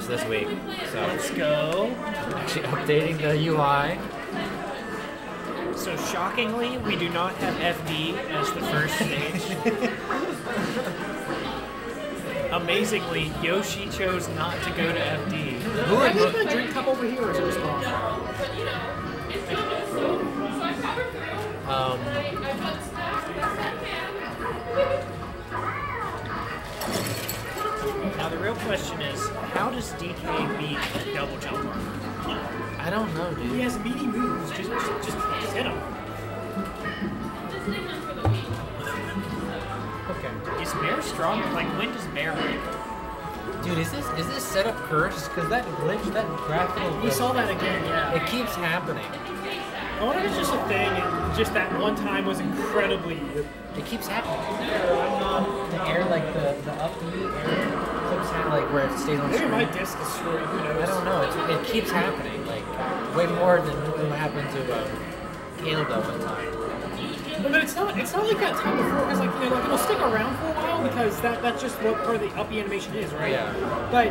this this week. So Let's go. actually updating the UI. So shockingly, we do not have FD as the first stage. Amazingly, Yoshi chose not to go to FD. Who I would leave my drink cup over here as a response. Question is, how does DK beat double jump armor? I don't know, dude. He has meaty moves. Just, just, just, just hit him. Okay. Is Bear strong? Like when does Bear break? Dude, is this is this setup cursed? Because that glitch, that graphical Glitch, We saw that again, yeah. it keeps happening. I wonder if it's just a thing, and just that one time was incredibly. It keeps happening. The air, like the the up B air, keeps like where it stays on Maybe screen. my disc is screwed. Who knows? I don't know. It's, it keeps happening. Like way more than what happened to um, Caleb that one time. But, but it's not. It's not like that time before because like you know like it'll stick around for a while because that that's just what part of the uppy animation is, right? Yeah. But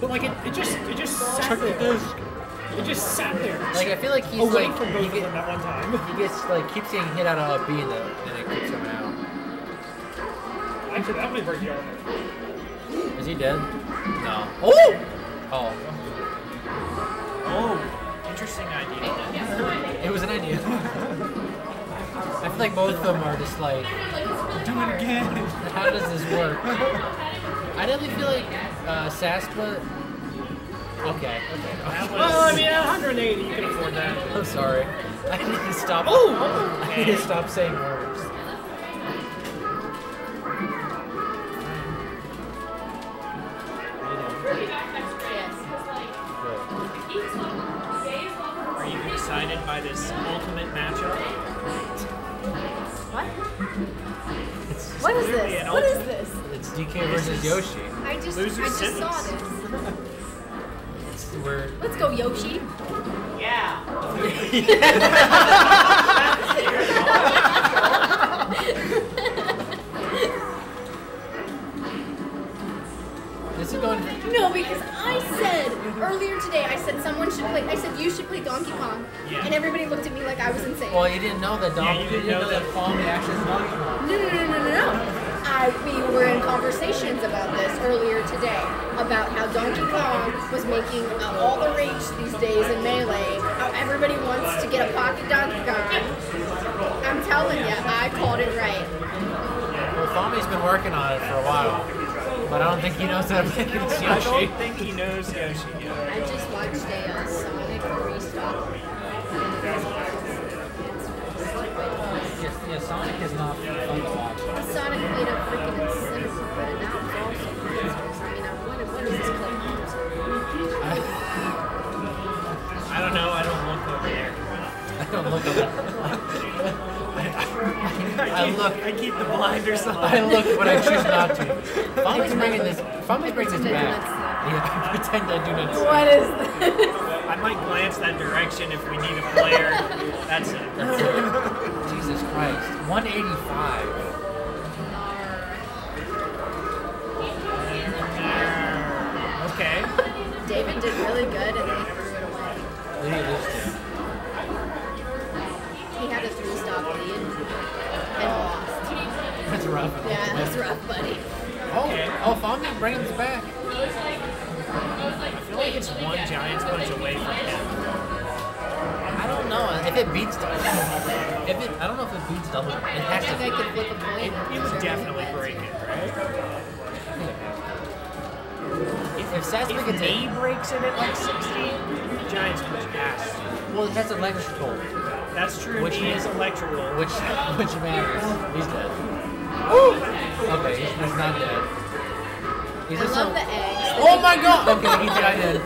but like it, it just it just sat there. It just sat there. Like I feel like he's away like from he, both of them at one time. he gets like keeps getting hit out of a B and then and it keeps coming out. Actually, that might break the elevator. Is he dead? No. Oh. Oh. Oh, interesting idea. It was an idea. I feel like both of them are just like, Do it again. how does this work? I definitely feel like uh, Saspa. Okay. Okay. That Well, I was, mean, at 180, you can afford that. I'm sorry. I need to stop. Oh, I need to stop saying words. This ultimate matchup? What? It's, What is this? an What is ultimate- this? it's DK versus Yoshi. I just Loser I just saw sentence. this. It's where Let's go, Yoshi. this is going. No, because I said earlier today, I said someone should play. I said you should play Donkey Kong, Yeah. and everybody looked at me like I was insane. Well, you didn't know that Dom. Yeah, you didn't know that that- Falmy actually is Donkey Kong. No, no, no, no, no, no. I, we were in conversations about this earlier today, about how Donkey Kong was making uh, all the rage these days in Melee, how everybody wants to get a pocket Donkey Kong. I'm telling you, I called it right. Well, Falmy's been working on it for a while, but I don't think he knows how to make it I Yoshi. don't think he knows Yoshi yet. I just watched a uh, Sonic restock. Yes, yeah, Sonic is not fun to watch. Sonic made a freaking incinerator, but now it's also monsters. I mean, what, what is this clip? I don't know. I don't look over there. I don't look at I, I keep, look. I keep the blinders on. I look, but I choose not to. Falmy's bringing this. Falmy's bringing this Pretend I do back. Yeah, pretend I do not. see. What is this? I might glance that direction if we need a player. That's it. That's it. Jesus Christ. 185. Okay. David did really good and they threw it away. Look at this. He had a three stop lead and lost. That's rough. Yeah, that's rough, buddy. Oh, oh, Falmy bringing this back. I feel like it's one Giants punch away from him. I don't know if it beats. If it, I don't know if it beats double. It has think to. I could flip a It, coin. it would definitely break it, right? If, if Saspa If gets knee it, breaks it at like 60, Giants punch has to. well, that's electrical. That's true. Which knee man- is electrical. Which which matters? He's dead. Okay, he's, he's not dead. He's I just love a- the eggs. Oh my god! Okay, he died.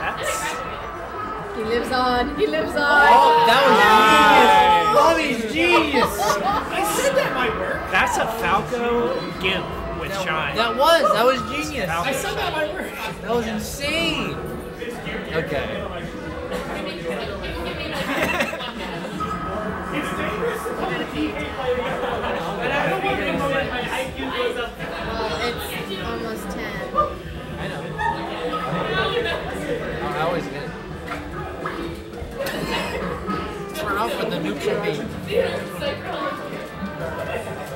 That's He lives on. He lives on. Oh, that was genius! Bobby's genius! I said that might work. that's a Falco gimp with shine. That was, that was genius. I said that might work. That was insane. Okay. Well, it's almost 10. I know. I always did. Off with the.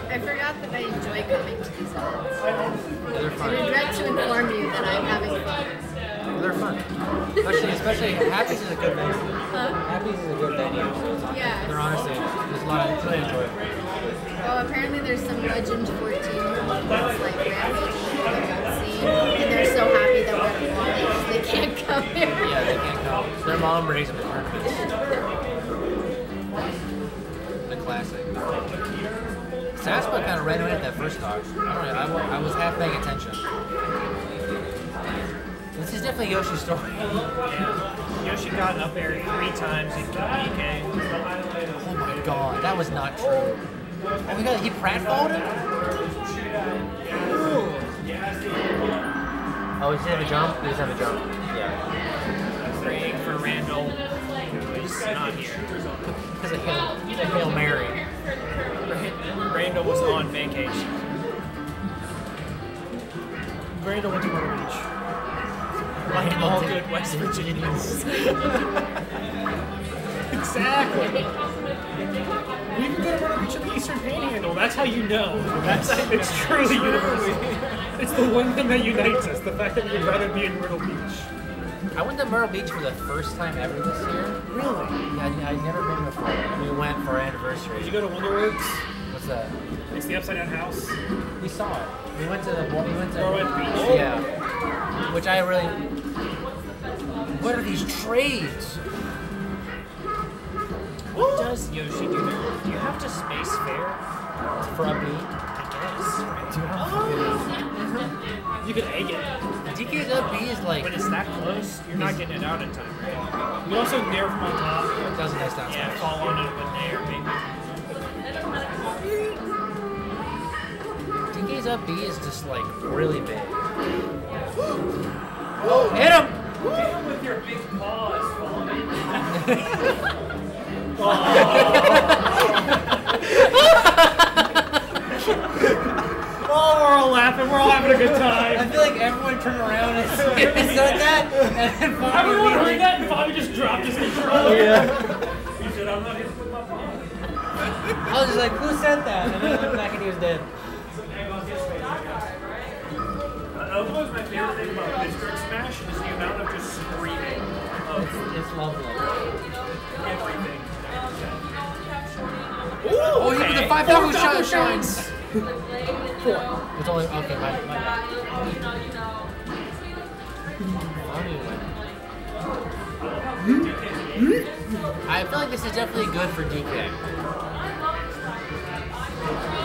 I forgot that I enjoy coming to these events. I regret to inform you that I'm having fun. They're fun. Especially, especially Happy's is a good venue. Happy's is a good venue. Yeah. They're honestly, there's a lot of, really enjoyable. Oh, apparently there's some Legend 14 that's like rampaging through the scene, and they're so happy that we're because they can't come here. Yeah, they can't come. Their mom raised them tournaments. The classic. Saspa kind of ran away at that first talk. I don't know. I, I was half paying attention. This is definitely Yoshi's story. Yoshi got up there three times in DK. Oh my god, that was not true. Oh my god, he pratfalled him? Oh, he doesn't have a jump? He doesn't have a jump. Yeah. Praying for Randall, who's not here. Because of Hail, Hail Mary. Randall was on vacation. Brandon went to Myrtle Beach. Like all good West Virginians. Exactly. We can go to Myrtle Beach in the Eastern Panhandle. That's how you know. That's it's truly universal. It's the one thing that unites us: the fact that we would rather be in Myrtle Beach. I went to Myrtle Beach for the first time ever this year. Really? Yeah, I, I'd never been before. We went for our anniversary. Did you go to Wonderworks? What's that? It's the Upside Down House. We saw it. We went to the. We went to. Norwood Beach? Yeah. Which I really. What are these trades? What does Yoshi do there? Do you have to space fair? For a beat. I You oh. could egg it. DK's up B is like. When it's that close, you're not getting it out in time, right? You also nair from on top. It Does a nice down Yeah, fall on it with Nair, maybe. DK's up B is just like really big. oh, hit him! With your big paws falling. Oh, we're all laughing. We're all having a good time. I feel like everyone turned around and said that, and then Bobby Everyone immediately- heard that, and Bobby just dropped his controller. Yeah. He said, I'm not hitting with my paws. I was just like, who said that? And then I looked back and he was dead. Uh, that was my favorite thing about District Smash is the amount of just screaming of It's, lovely. everything. Oh, he with the five double shot double shines. Four. It's only okay. My, my bad. I feel like this is definitely good for DK.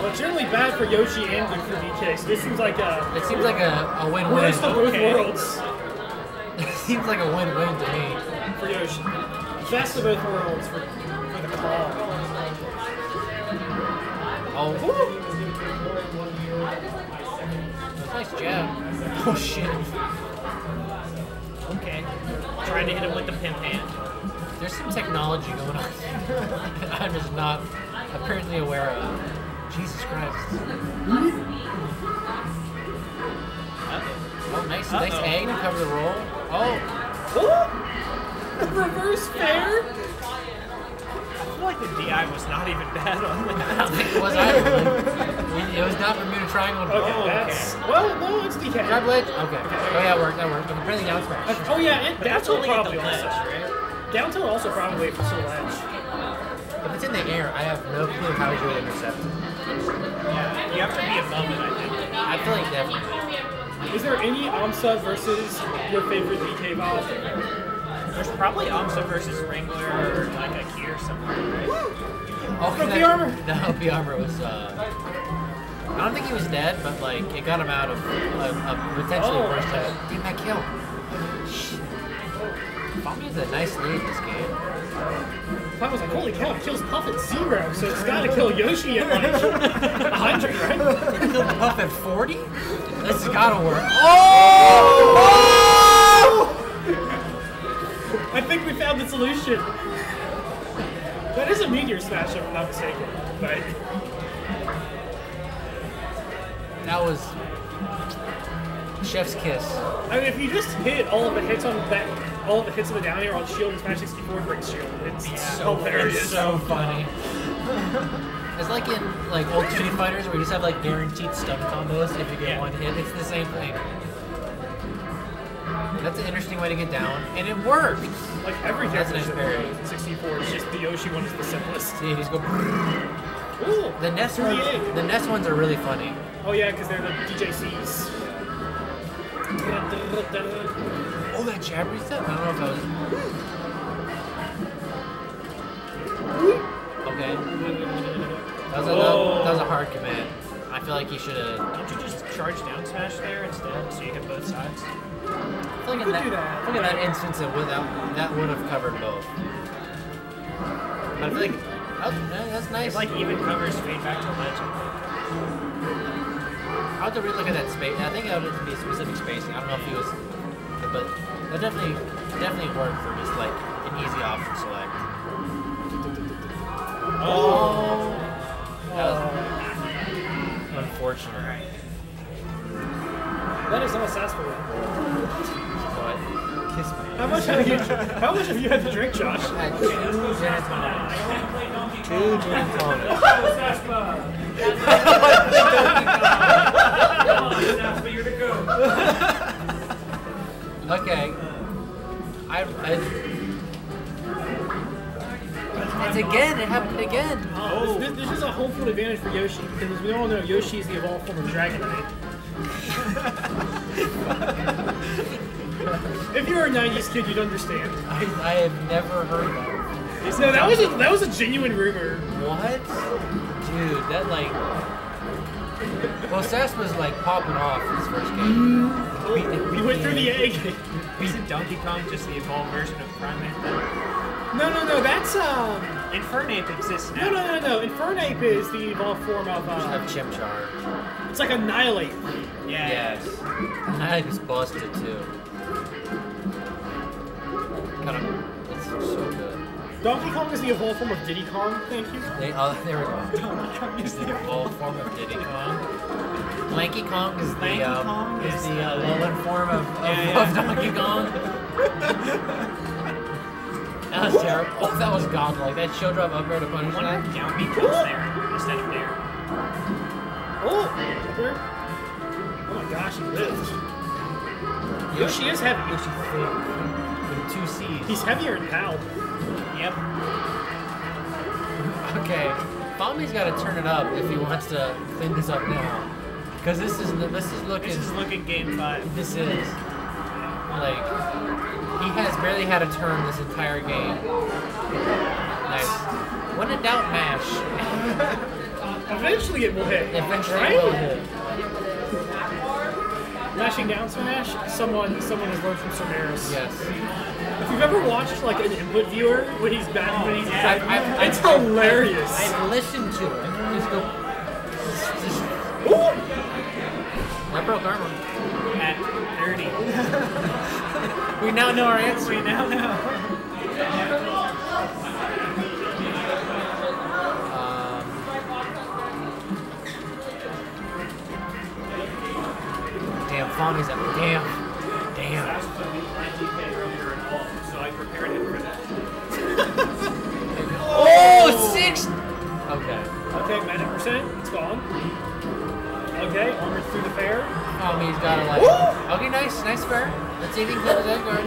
Well, it's generally bad for Yoshi and good for DK, so this seems like a It seems like a, a win-win. worst of both Okay. worlds It seems like a win-win to me. For. Best of both worlds for, for the call. Oh. Nice jab. Oh shit. Okay. Trying to hit him with the pimp hand. There's some technology going on. that I'm just not apparently aware of. Jesus Christ. Oh, nice, nice egg to cover the roll. Oh, Reverse fair? I feel like the DI was not even bad on I that. don't think it was either. It- It was not Bermuda Triangle. Okay, oh, that's. Well, no, it's DK. Grab ledge? Okay. Oh, yeah, it worked. That worked. Okay, friendly down smash. Oh, yeah, and That's down tilt only at the probably ledge, also. right? Down tilt also probably if it's a ledge. If it's in the air, I have no clue how you would intercept it. Yeah, you have to be above it, I think. I feel like definitely. Is there any AMSA versus your favorite DK VOD? There's probably Amsa versus Wrangler or like a key or something. Right? Oh, the armor. The armor was. Uh, I don't think he was dead, but like it got him out of a, a potentially Oh. first hit. Damn that kill. Bobby has a nice lead this game. I was like, holy cow, it kills Puff at zero, so it's gotta kill Yoshi at like 100, right? Killed Puff at 40? This has gotta work. Oh! I think we found the solution. That is a meteor smash, if I'm not mistaken. But That was Chef's kiss. I mean, if you just hit all of the hits on that, all of the hits of the down air on Shield and Smash 64 brings Shield. It's So hilarious. It's so funny. It's like in like old Street Fighters where you just have like guaranteed stun combos if you get Yeah. one hit. It's the same thing. That's an interesting way to get down, and it worked. Like every That's experience. in 64, it's just the Yoshi one is the simplest. See, he's go. Ooh, The Nest ones, the Nest ones are really funny. Oh yeah, because they're the DJCs. Oh, that jab reset? I don't know if that was. Okay. That was a, Oh. that was a hard command. I feel like he should have. Don't you just charge down smash there instead, so you hit both sides? I feel like in could that, that. I feel that instance, it would that, that would have covered both. But I feel like oh, that was, that's nice. It's like even covers fade back to legend. I'll have to relook at that space. I think that would be specific spacing. I don't know if he was, but that definitely definitely worked for just like much have you? How much have you had to drink, Josh? Two gin. Tonics. Okay. I, I. It's again. It happened again. Oh. This, this is a home field advantage for Yoshi because as we all know, Yoshi is the evolved form of Dragonite. if you're a '90s kid, you'd understand. I, I have never heard that. No, that was a that was a genuine rumor. What? Dude, that like. Well, Sass was like popping off his first game. Beat- We went through the egg. Isn't Donkey Kong just the evolved version of Primeape then? No, no, no. That's um. Infernape exists No, now. no, no, no. no. Infernape is the evolved form of Of uh. Chimchar. It's like Annihilape. Yeah. Yes. And I was busted too. Of. It's so good. Donkey Kong is the evolved form of Diddy Kong. Thank you. They, oh, there we go. Donkey Kong is the the evolved form of Diddy Kong. Lanky Kong is the Lanky um, Kong is is the uh, the- form of, of, Yeah, yeah. of Donkey Kong. that was terrible. Oh, that was godlike. That show drop up air to punish wonder that. down B goes there instead of there. Oh, where? Oh my gosh, he lived. Yoshi is heavy. Yoshi two C's. He's heavier in PAL. Yep. Okay, Fami's got to turn it up if he wants to clean this up now. Because this is this is looking This is looking game five. this is like he has barely had a turn this entire game. Nice. When in doubt, mash. Eventually it will hit. Eventually, right? it will hit. Mashing down smash, someone someone has learned from Samaris. Yes. If you've ever watched like an input viewer when he's back when he's yeah. I've, I've, it's I've- hilarious. I've listened to it. Just go. Just, just, Ooh! that broke armor. At 30. We now know our answer. We now know. Damn, Fami's up. Damn. Damn. So I prepared him for that. Oh, six. Okay. Okay, magic percent, it's gone. Okay, armored through the fair. Fami's got to like. Okay, nice, nice fair. Let's see if he can close that guard.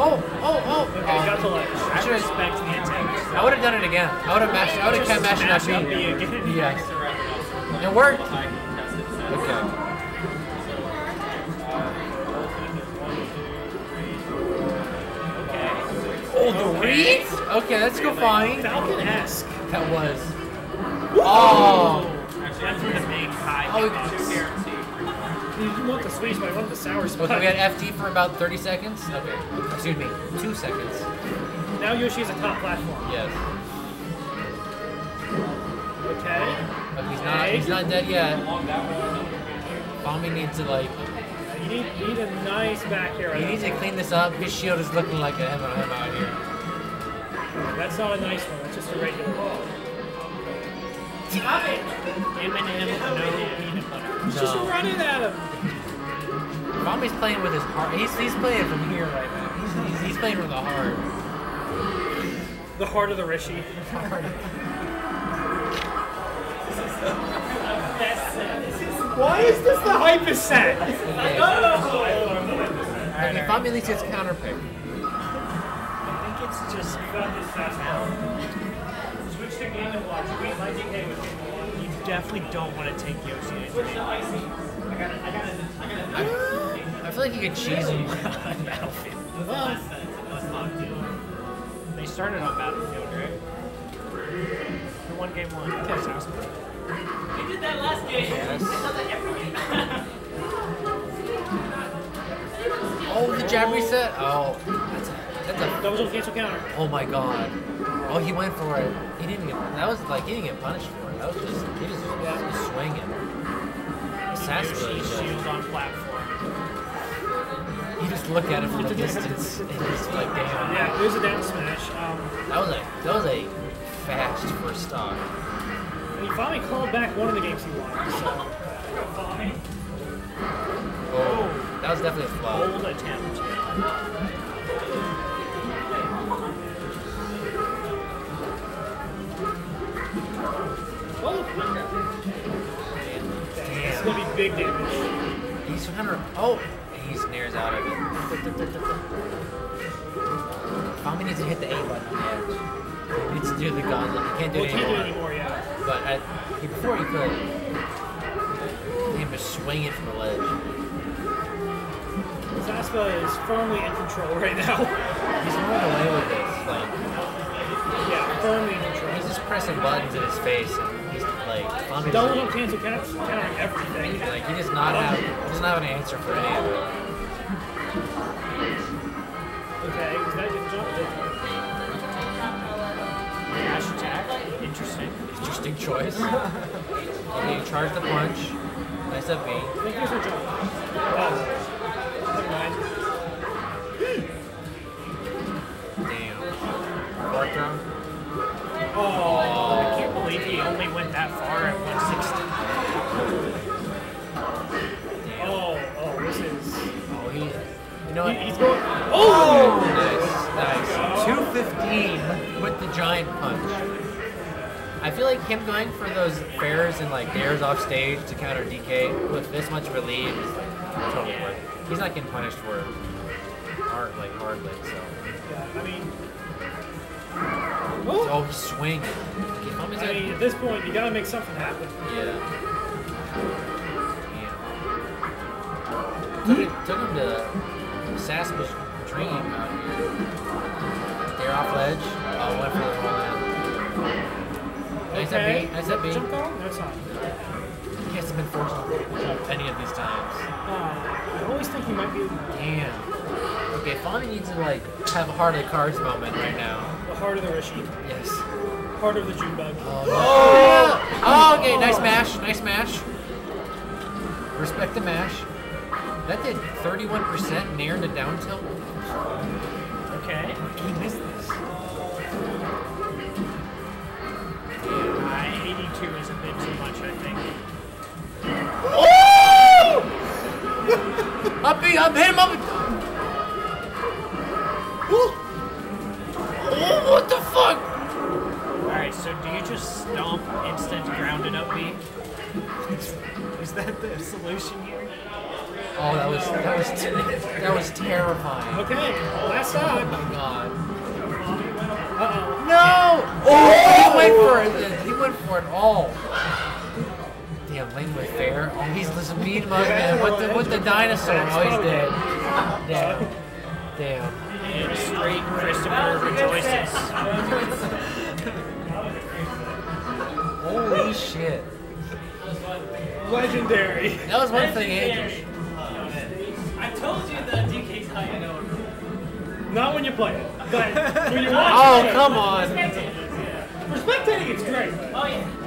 Oh, oh, oh. Okay, got the oh. I I should've- respect the intent. I would have done it again. I would have mashed. I would have kept mashing that up beat. B. Yes. It worked. Okay. Okay. Oh, the read? Okay, let's go fine. Falcon-esque. That was. Oh. Actually that's for the big high Oh, hitbox. You want the sweet, but I want the sour spot. Okay, we had FD for about 30 seconds. Okay. Excuse me, two seconds. Now Yoshi is a top platform. Yes. Okay. But he's not. He's not dead yet. Fami needs to like. You need, you need a nice back here. He needs to clean this up. His shield is looking like a him on him out here. That's not a nice one. That's just a regular one. M&M, no peanut butter. Just No. run it at him. Fami's playing with his heart. He's, he's playing from here right now. He's, he's, he's playing with the heart. The heart of the Rishi. Why is this the hypest set? Okay. Alright, Okay, alright. Fami at least gets counterpick. I think it's just you definitely don't want to take Yoshi into it. I got it. I got it. I feel like you could cheese him. On Battlefield. Well, they started on Battlefield, right? The one game one. Yes. Yes. Oh, the jab reset. Oh, that's a, that's a. Double jump cancel counter. Oh my god. Oh, he went for it. He didn't get. That was like he didn't get punished for it. That was just he just was swinging. Really shield on platform. He just looked at it from a distance and just like damn. Yeah, there's a down smash. Um, That was a that was a fast first stock. And he finally called back one of the games he won. So Oh, that was definitely a flop. Bold attempt. oh, Damn. it's gonna be big damage. He's kind of oh, he snares out of it. Fami needs to hit the A button on the edge. He needs to do the gauntlet. He can't do Well, it he can't do it anymore. anymore. Yeah. But he, before he could, him just swing it from the ledge. Saspa is firmly in control right now. He's running away with this. Like yeah, firmly in control. he's just pressing buttons in his face, and he's like Fami Double cancel countering everything. Like he does not have he doesn't have an answer for any of it. Choice. okay, you charge the punch. Nice up B. There's a jump. Oh, never mind. Damn. Fork throw. I can't believe he only went that far at 160. Damn. Oh, oh, this is. Oh, he. You know what? He, he's going. Oh! Nice, nice. 215 with the giant punch. I feel like him going for those fairs and like dares off stage to counter DK with this much relief is totally worth it. He's not getting punished for hard, like hardly, so. Yeah, I mean, Oh, he's swinging. I mean, at this point, you gotta make something happen. Yeah. Damn. Took, it, took him to Sasquatch Dream out here. They're off ledge. Oh, went for the roll Okay. at B. Nice at B. Jump? No, it's not. He hasn't been forced to jump any of these times. Uh, I always think he might be Damn. Okay, Fonny needs to like have a heart of the cards moment right now. the heart of the Rishi, Yes. heart of the June bug. Oh, oh okay, nice mash, nice mash. Respect the mash. That did 31% near to down tilt. Okay. He missed this. 82 is a bit too much, I think. Up, B, up, hit him up. Oh, what the fuck? Alright, so do you just stomp instant grounded up B? Is that the solution here? Oh, that was that was that was terrifying. Okay, last oh time. Oh my god. Uh-oh. No! Oh, he went for it. He went for it all. Damn, Lane was fair. Oh, he's this mean mugman with the with the dinosaur. Oh, he's dead. Damn. Damn. And straight Christopher rejoices. Holy shit. Legendary. That was one thing, Andrew. I told you the DK's how you know. Not when you play it, but when you watch Oh, it. come on. For spectating, it's great. Oh, yeah.